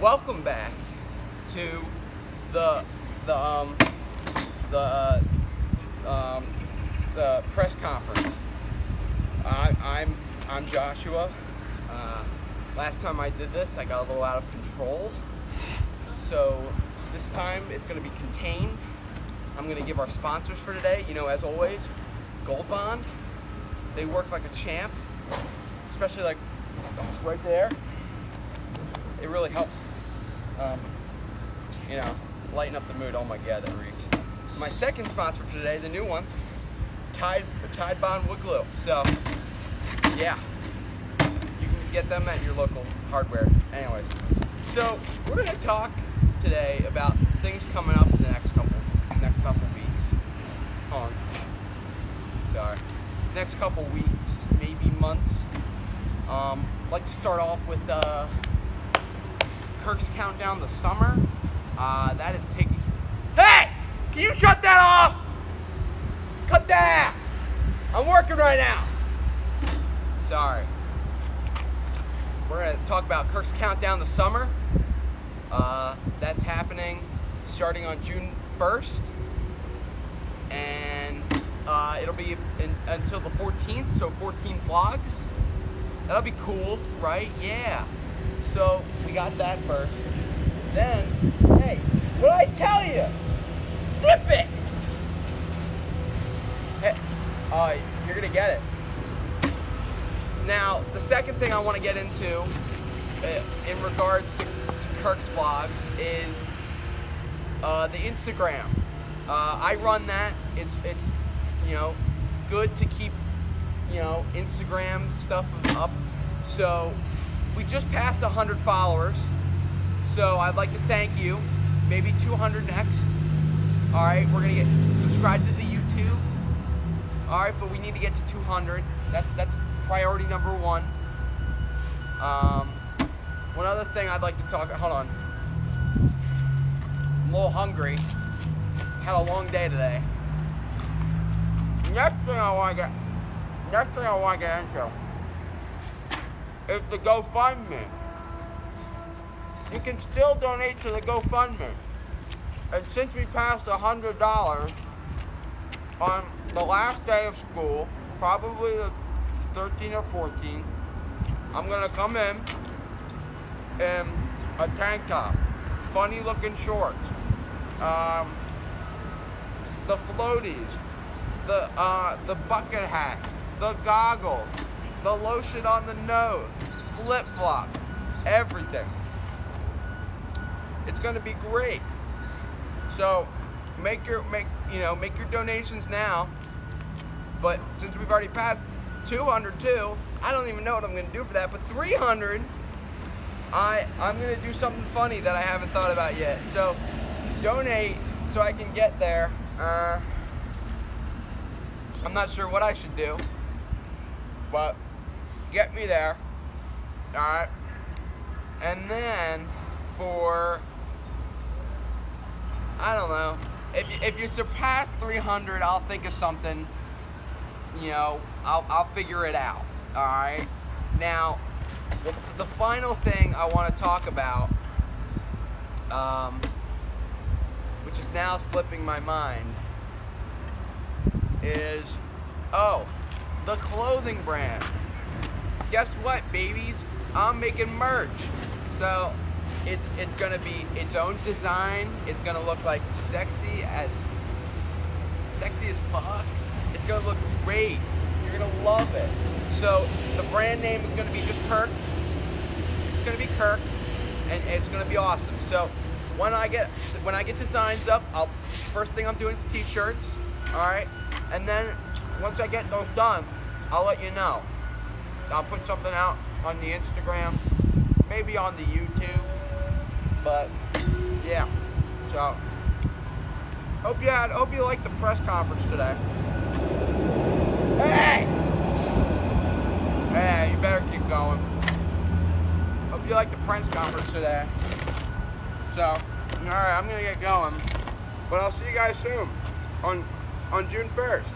Welcome back to the the um the uh, um the press conference. I, I'm I'm Joshua. Uh, last time I did this, I got a little out of control. So this time it's going to be contained. I'm going to give our sponsors for today. You know, as always, Gold Bond. They work like a champ, especially like right there. It really helps, um, you know, lighten up the mood. Oh my God, that reeks. My second sponsor for today, the new ones, Tide Titebond Wood Glue. So, yeah, you can get them at your local hardware. Anyways, so we're gonna talk today about things coming up in the next couple next couple weeks. Hold on. Sorry. Next couple weeks, maybe months. Um, like to start off with uh, Kirk's countdown the summer. Uh, that is taking. Hey! Can you shut that off? Cut that! I'm working right now. Sorry. We're gonna talk about Kirk's countdown the summer. Uh, that's happening starting on June 1st, and uh, it'll be in, until the 14th, so 14 vlogs. That'll be cool, right? Yeah. So we got that first. Then, hey, what I tell you? Zip it! Hey, uh, you're gonna get it. Now, the second thing I want to get into uh, in regards to, to Kirk's vlogs is uh, the Instagram. Uh, I run that. It's it's you know good to keep you know Instagram stuff up. So we just passed 100 followers. So I'd like to thank you. Maybe 200 next. All right, we're gonna get subscribed to the YouTube. All right, but we need to get to 200. That's that's priority number one. Um, one other thing I'd like to talk. Hold on. I'm a little hungry. Had a long day today. Next thing I want to get, next thing I want to get into is the GoFundMe. You can still donate to the GoFundMe. And since we passed a hundred dollars on the last day of school, probably the 13 or 14, I'm gonna come in in a tank top, funny looking shorts, um, the floaties, the uh, the bucket hat, the goggles, the lotion on the nose, flip flop, everything. It's gonna be great. So make your make you know make your donations now. But since we've already passed 202, I don't even know what I'm gonna do for that. But 300, I I'm gonna do something funny that I haven't thought about yet. So donate so I can get there. Uh, I'm not sure what I should do, but get me there. All right, and then for I don't know. If, if you surpass 300, I'll think of something. You know, I'll, I'll figure it out. All right. Now, the, the final thing I want to talk about, um, which is now slipping my mind, is oh, the clothing brand. Guess what, babies? I'm making merch. So it's it's gonna be its own design. It's gonna look like sexy as sexy as fuck. It's gonna look great. You're gonna love it. So the brand name is gonna be just Kirk. It's gonna be Kirk, and it's gonna be awesome. So when I get when I get designs up, I'll first thing I'm doing is t-shirts. All right, and then once I get those done, I'll let you know. I'll put something out on the Instagram, maybe on the YouTube. But yeah, so hope you had hope you liked the press conference today. Hey, hey, you better keep going. Hope you liked the press conference today. So, all right, I'm gonna get going, but I'll see you guys soon on on June 1st.